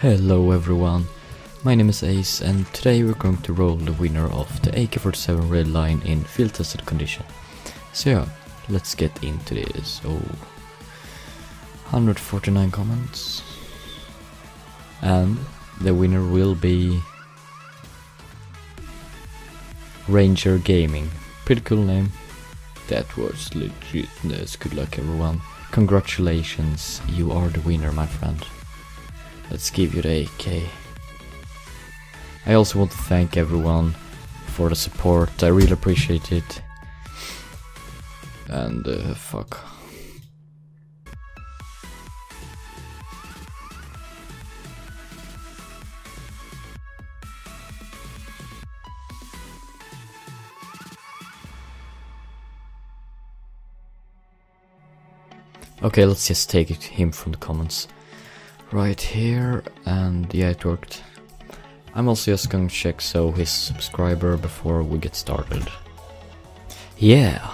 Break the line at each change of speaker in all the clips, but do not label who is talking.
Hello everyone, my name is aZe and today we're going to roll the winner of the AK-47 Redline in field tested condition. So yeah, let's get into this. Oh, 149 comments. And the winner will be Ranger Gaming. Pretty cool name. That was legitness. Good luck everyone. Congratulations, you are the winner my friend. Let's give you the AK. I also want to thank everyone for the support. I really appreciate it. And uh, fuck. Okay, let's just take him from the comments. Right here, and yeah, it worked. I'm also just gonna check so his subscriber before we get started. Yeah!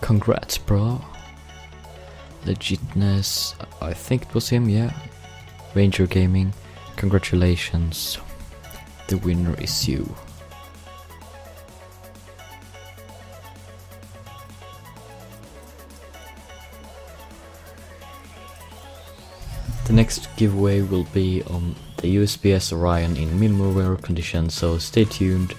Congrats, bro. Legitness, I think it was him, yeah. Ranger Gaming, congratulations. The winner is you. The next giveaway will be on the USP-S Orion in minimal wear condition, so stay tuned